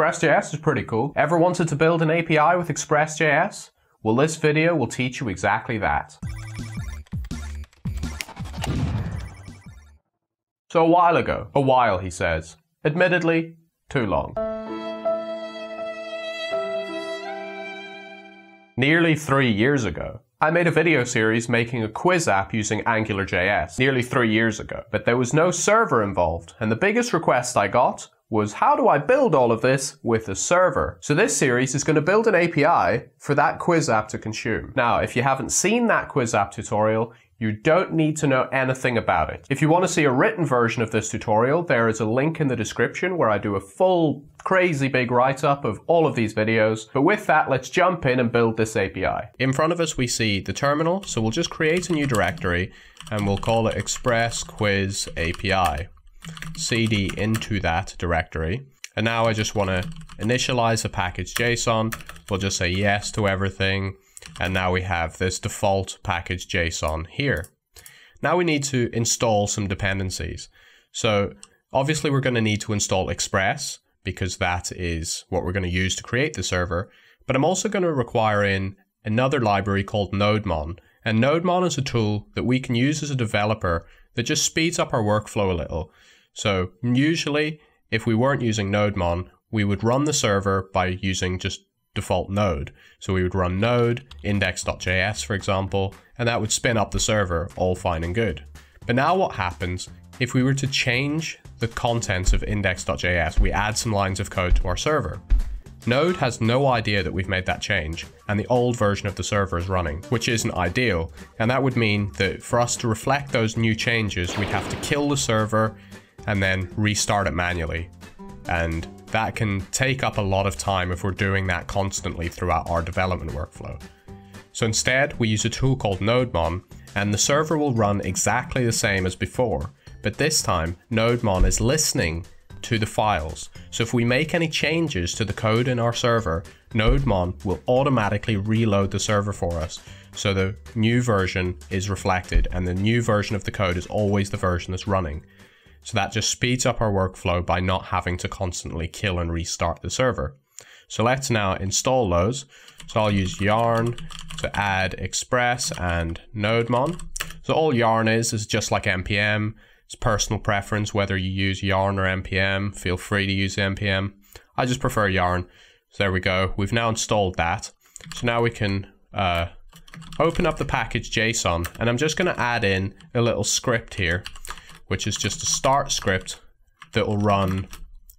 Express.js is pretty cool. Ever wanted to build an API with Express.js? Well, this video will teach you exactly that. So a while ago, a while he says, admittedly, too long. Nearly three years ago, I made a video series making a quiz app using AngularJS nearly three years ago, but there was no server involved, and the biggest request I got was how do I build all of this with a server? So this series is going to build an API for that quiz app to consume. Now, if you haven't seen that quiz app tutorial, you don't need to know anything about it. If you want to see a written version of this tutorial, there is a link in the description where I do a full crazy big write-up of all of these videos. But with that, let's jump in and build this API. In front of us, we see the terminal. So we'll just create a new directory and we'll call it Express Quiz API. CD into that directory. And now I just want to initialize the package JSON. We'll just say yes to everything. And now we have this default package JSON here. Now we need to install some dependencies. So obviously we're going to need to install Express because that is what we're going to use to create the server. But I'm also going to require in another library called NodeMon. And NodeMon is a tool that we can use as a developer that just speeds up our workflow a little. So usually if we weren't using NodeMon, we would run the server by using just default node. So we would run node index.js, for example, and that would spin up the server, all fine and good. But now what happens if we were to change the contents of index.js, we add some lines of code to our server. Node has no idea that we've made that change, and the old version of the server is running, which isn't ideal, and that would mean that for us to reflect those new changes, we'd have to kill the server and then restart it manually. And that can take up a lot of time if we're doing that constantly throughout our development workflow. So instead, we use a tool called NodeMon, and the server will run exactly the same as before, but this time, NodeMon is listening to the files. So if we make any changes to the code in our server, NodeMon will automatically reload the server for us. So the new version is reflected and the new version of the code is always the version that's running. So that just speeds up our workflow by not having to constantly kill and restart the server. So let's now install those. So I'll use yarn to add express and nodemon. So all yarn is, is just like npm. It's personal preference whether you use yarn or npm. Feel free to use npm. I just prefer yarn. So there we go. We've now installed that. So now we can uh, open up the package JSON and I'm just going to add in a little script here which is just a start script that will run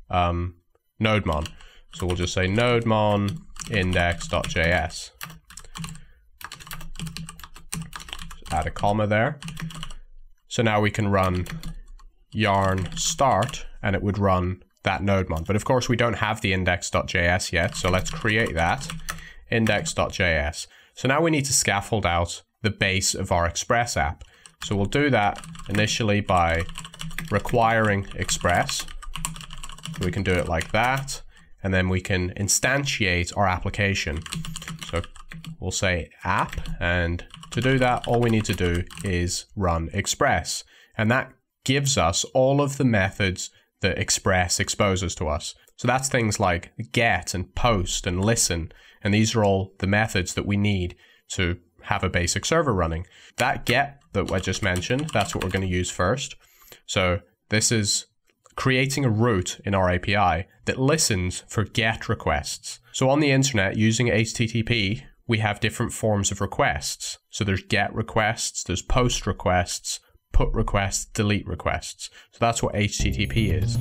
um, nodemon. So we'll just say nodemon index.js. Add a comma there. So now we can run yarn start and it would run that nodemon. But of course we don't have the index.js yet, so let's create that index.js. So now we need to scaffold out the base of our Express app. So we'll do that initially by requiring express. We can do it like that. And then we can instantiate our application. So we'll say app. And to do that, all we need to do is run express. And that gives us all of the methods that express exposes to us. So that's things like get and post and listen. And these are all the methods that we need to have a basic server running. That get that I just mentioned, that's what we're going to use first. So this is creating a route in our API that listens for GET requests. So on the internet, using HTTP, we have different forms of requests. So there's GET requests, there's POST requests, PUT requests, delete requests. So that's what HTTP is.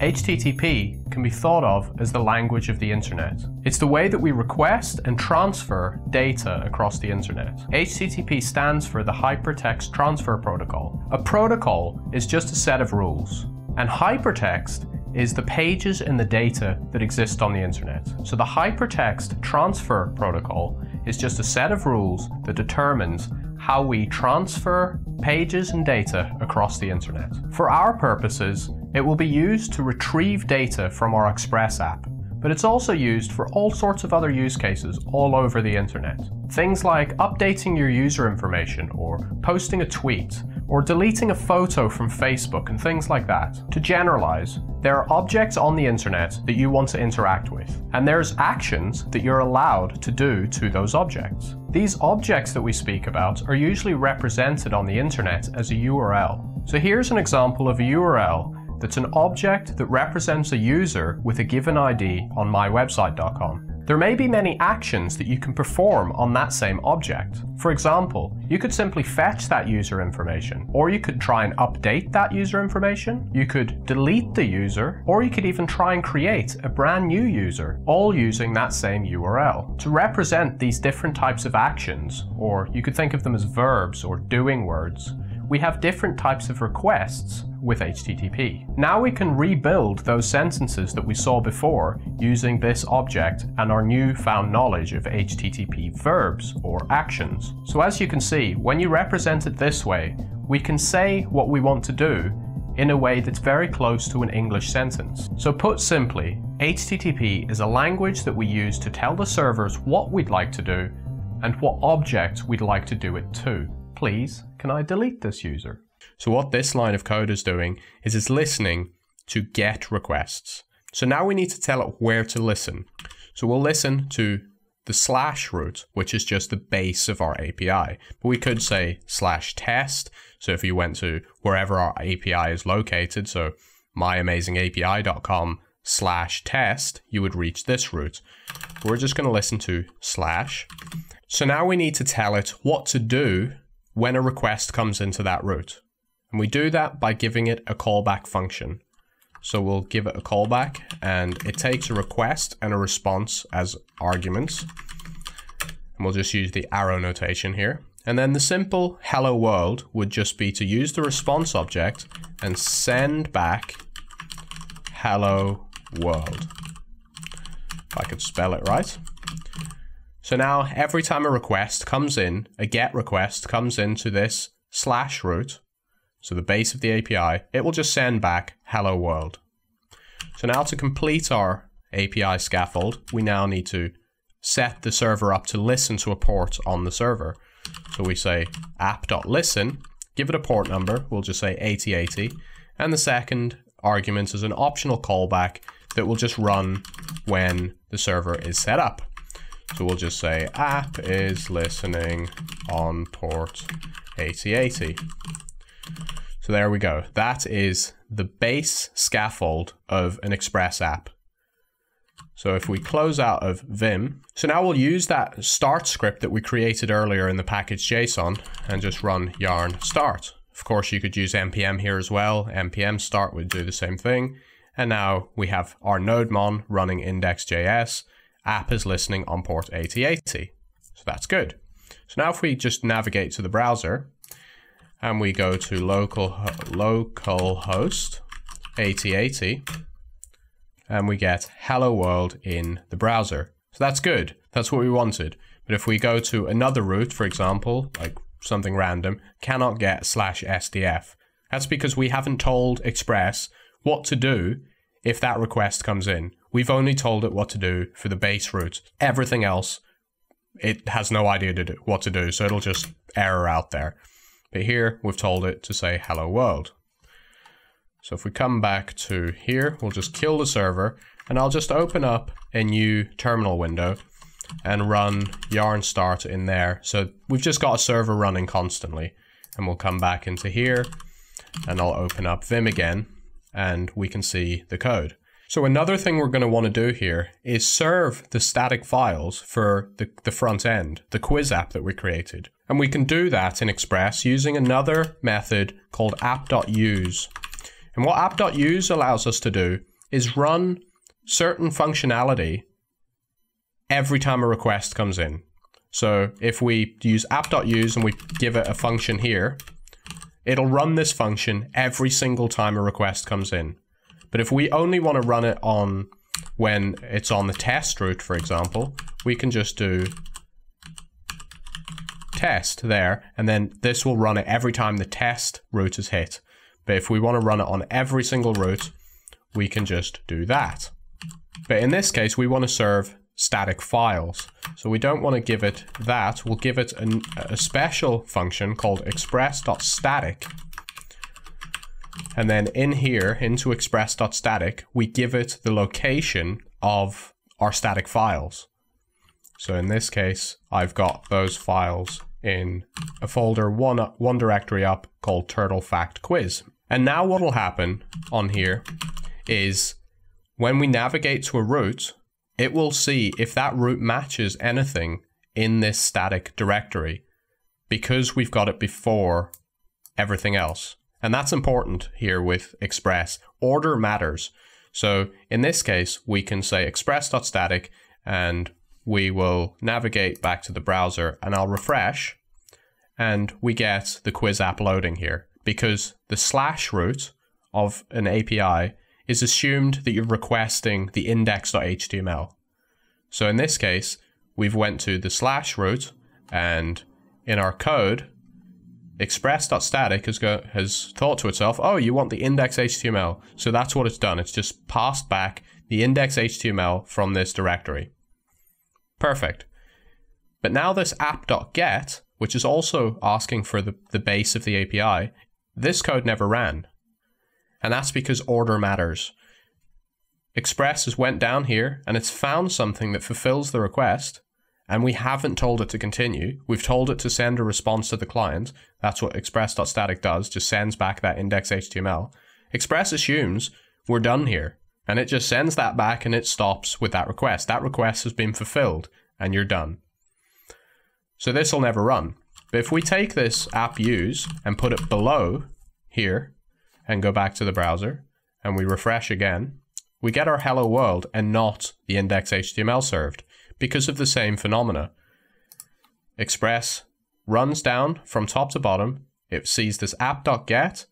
HTTP can be thought of as the language of the internet. It's the way that we request and transfer data across the internet. HTTP stands for the Hypertext Transfer Protocol. A protocol is just a set of rules, and hypertext is the pages and the data that exist on the internet. So the Hypertext Transfer Protocol is just a set of rules that determines how we transfer pages and data across the internet. For our purposes, it will be used to retrieve data from our Express app, but it's also used for all sorts of other use cases all over the internet. Things like updating your user information or posting a tweet or deleting a photo from Facebook and things like that. To generalize, There are objects on the internet that you want to interact with, and there's actions that you're allowed to do to those objects. These objects that we speak about are usually represented on the internet as a URL. So here's an example of a URL that's an object that represents a user with a given ID on mywebsite.com. There may be many actions that you can perform on that same object. For example, you could simply fetch that user information, or you could try and update that user information, you could delete the user, or you could even try and create a brand new user, all using that same URL. To represent these different types of actions, or you could think of them as verbs or doing words, we have different types of requests with HTTP. Now we can rebuild those sentences that we saw before using this object and our newfound knowledge of HTTP verbs or actions. So as you can see, when you represent it this way, we can say what we want to do in a way that's very close to an English sentence. So put simply, HTTP is a language that we use to tell the servers what we'd like to do and what object we'd like to do it to. Please, can I delete this user? So what this line of code is doing is it's listening to GET requests. So now we need to tell it where to listen. So we'll listen to the slash route, which is just the base of our API. But we could say slash test. So if you went to wherever our API is located, so myamazingapi.com slash test, you would reach this route. We're just going to listen to slash. So now we need to tell it what to do when a request comes into that route. And we do that by giving it a callback function. So we'll give it a callback and it takes a request and a response as arguments. And we'll just use the arrow notation here. And then the simple hello world would just be to use the response object and send back hello world. If I could spell it right. So now every time a request comes in, a get request comes into this slash route, so the base of the API, it will just send back hello world. So now to complete our API scaffold, we now need to set the server up to listen to a port on the server. So we say app.listen, give it a port number, we'll just say 8080, and the second argument is an optional callback that will just run when the server is set up. So we'll just say app is listening on port 8080. So there we go. That is the base scaffold of an Express app. So if we close out of Vim, so now we'll use that start script that we created earlier in the package JSON and just run yarn start. Of course, you could use npm here as well. npm start would do the same thing. And now we have our nodemon running index.js. App is listening on port 8080. So that's good. So now if we just navigate to the browser, and we go to local localhost 8080 and we get hello world in the browser. So that's good. That's what we wanted. But if we go to another route, for example, like something random, cannot get slash SDF. That's because we haven't told Express what to do if that request comes in. We've only told it what to do for the base route. Everything else, it has no idea to do, what to do, so it'll just error out there. But here we've told it to say hello world. So if we come back to here, we'll just kill the server and I'll just open up a new terminal window and run yarn start in there. So we've just got a server running constantly and we'll come back into here and I'll open up Vim again and we can see the code. So another thing we're going to want to do here is serve the static files for the, the front end, the quiz app that we created. And we can do that in Express using another method called app.use. And what app.use allows us to do is run certain functionality every time a request comes in. So if we use app.use and we give it a function here, it'll run this function every single time a request comes in. But if we only want to run it on when it's on the test route, for example, we can just do test there, and then this will run it every time the test route is hit. But if we want to run it on every single route, we can just do that. But in this case, we want to serve static files. So we don't want to give it that. We'll give it an, a special function called express.static And then in here, into express.static, we give it the location of our static files. So in this case, I've got those files in a folder, one, one directory up called turtle fact quiz. And now what will happen on here is when we navigate to a route, it will see if that route matches anything in this static directory because we've got it before everything else. And that's important here with Express. Order matters. So in this case, we can say express.static and we will navigate back to the browser and I'll refresh and we get the quiz app loading here because the slash route of an API is assumed that you're requesting the index.html. So in this case, we've went to the slash route and in our code, express.static has, go, has thought to itself, oh, you want the index HTML. So that's what it's done. It's just passed back the index HTML from this directory. Perfect. But now this app.get, which is also asking for the, the base of the API, this code never ran. And that's because order matters. Express has went down here and it's found something that fulfills the request, and we haven't told it to continue. We've told it to send a response to the client. That's what express.static does, just sends back that index HTML. Express assumes we're done here, and it just sends that back and it stops with that request. That request has been fulfilled, and you're done. So this will never run. But if we take this app use and put it below here and go back to the browser and we refresh again, we get our hello world and not the index HTML served because of the same phenomena. Express runs down from top to bottom. It sees this app.get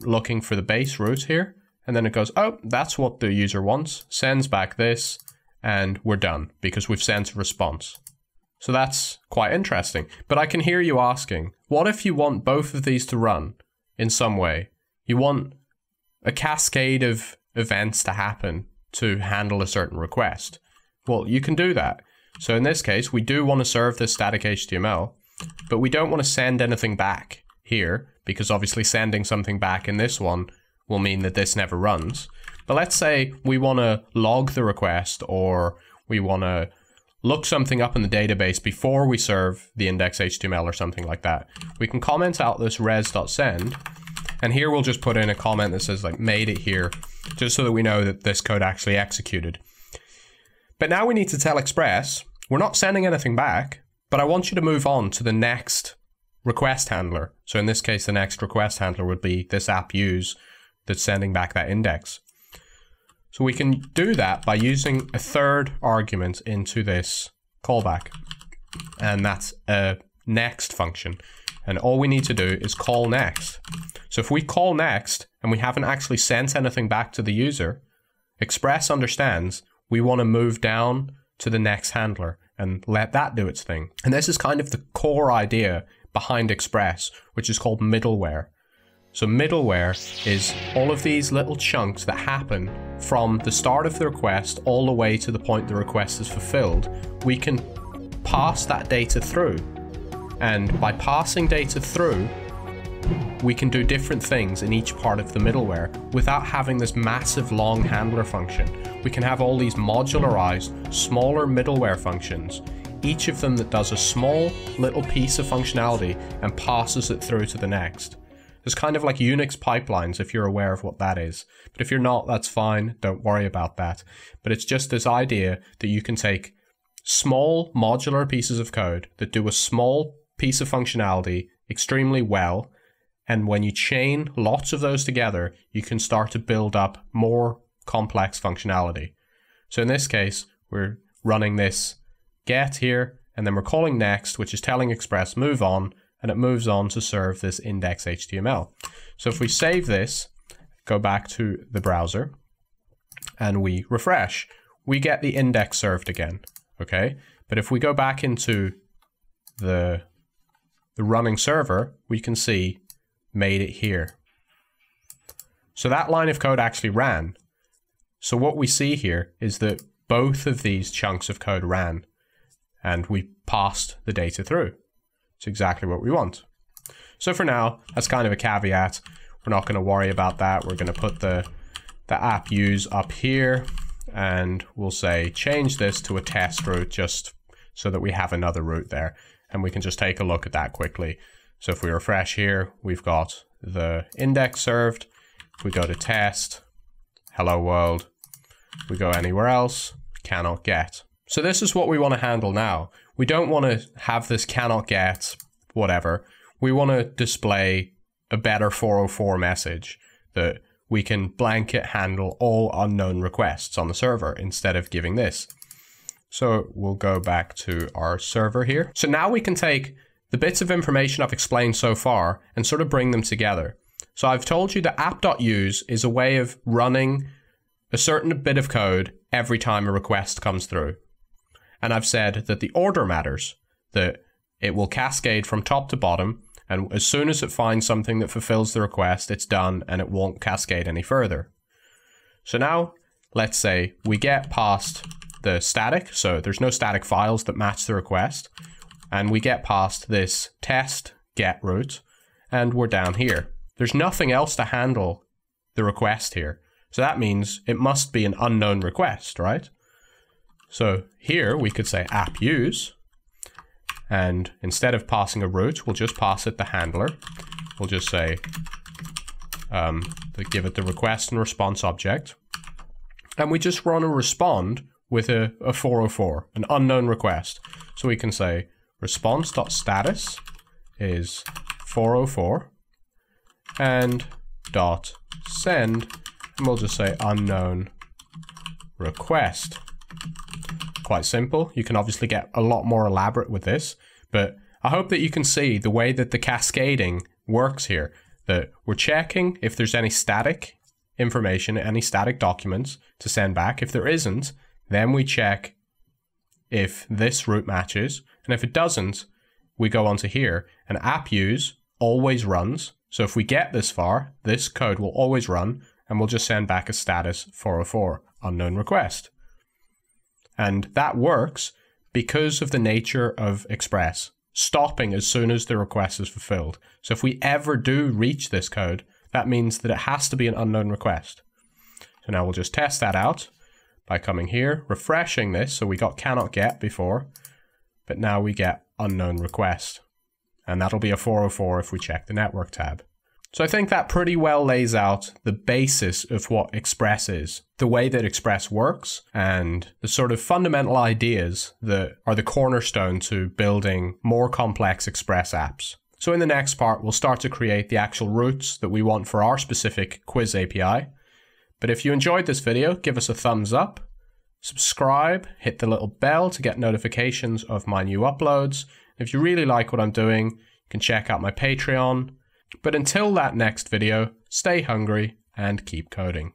looking for the base route here. And then it goes, oh, that's what the user wants, sends back this, and we're done because we've sent a response. So that's quite interesting. But I can hear you asking, what if you want both of these to run in some way? You want a cascade of events to happen to handle a certain request. Well, you can do that. So in this case, we do want to serve this static HTML, but we don't want to send anything back here because obviously sending something back in this one will mean that this never runs. But let's say we want to log the request or we want to look something up in the database before we serve the index HTML or something like that. We can comment out this res.send and here we'll just put in a comment that says like made it here just so that we know that this code actually executed. But now we need to tell Express, we're not sending anything back, but I want you to move on to the next request handler. So in this case, the next request handler would be this app use that's sending back that index. So we can do that by using a third argument into this callback. And that's a next function. And all we need to do is call next. So if we call next and we haven't actually sent anything back to the user, Express understands we want to move down to the next handler and let that do its thing. And this is kind of the core idea behind Express, which is called middleware. So middleware is all of these little chunks that happen from the start of the request all the way to the point the request is fulfilled. We can pass that data through. And by passing data through, we can do different things in each part of the middleware without having this massive long handler function. We can have all these modularized, smaller middleware functions, each of them that does a small little piece of functionality and passes it through to the next. It's kind of like Unix pipelines if you're aware of what that is. But if you're not, that's fine. Don't worry about that. But it's just this idea that you can take small modular pieces of code that do a small piece of functionality extremely well and when you chain lots of those together, you can start to build up more complex functionality. So in this case, we're running this get here, and then we're calling next, which is telling Express move on, and it moves on to serve this index HTML. So if we save this, go back to the browser, and we refresh, we get the index served again, okay? But if we go back into the, the running server, we can see made it here. So that line of code actually ran. So what we see here is that both of these chunks of code ran and we passed the data through. It's exactly what we want. So for now, that's kind of a caveat. We're not going to worry about that. We're going to put the, the app use up here and we'll say change this to a test route just so that we have another route there. And we can just take a look at that quickly. So if we refresh here, we've got the index served. If we go to test, hello world, we go anywhere else, cannot get. So this is what we want to handle now. We don't want to have this cannot get, whatever. We want to display a better 404 message that we can blanket handle all unknown requests on the server instead of giving this. So we'll go back to our server here. So now we can take the bits of information I've explained so far and sort of bring them together. So I've told you that app.use is a way of running a certain bit of code every time a request comes through. And I've said that the order matters, that it will cascade from top to bottom and as soon as it finds something that fulfills the request, it's done and it won't cascade any further. So now, let's say we get past the static, so there's no static files that match the request, and we get past this test get route, and we're down here. There's nothing else to handle the request here. So that means it must be an unknown request, right? So here we could say app use, and instead of passing a route, we'll just pass it the handler. We'll just say, um, give it the request and response object. And we just want to respond with a, a 404, an unknown request. So we can say response.status is 404 and dot send and we'll just say unknown request quite simple. You can obviously get a lot more elaborate with this, but I hope that you can see the way that the cascading works here. That we're checking if there's any static information, any static documents to send back. If there isn't, then we check if this route matches. And if it doesn't, we go on to here and app use always runs. So if we get this far, this code will always run and we'll just send back a status 404 unknown request. And that works because of the nature of Express, stopping as soon as the request is fulfilled. So if we ever do reach this code, that means that it has to be an unknown request. So now we'll just test that out by coming here, refreshing this. So we got cannot get before, but now we get unknown request. And that'll be a 404 if we check the network tab. So I think that pretty well lays out the basis of what Express is, the way that Express works, and the sort of fundamental ideas that are the cornerstone to building more complex Express apps. So in the next part, we'll start to create the actual routes that we want for our specific quiz API. But if you enjoyed this video, give us a thumbs up, subscribe, hit the little bell to get notifications of my new uploads. If you really like what I'm doing, you can check out my Patreon, but until that next video, stay hungry and keep coding.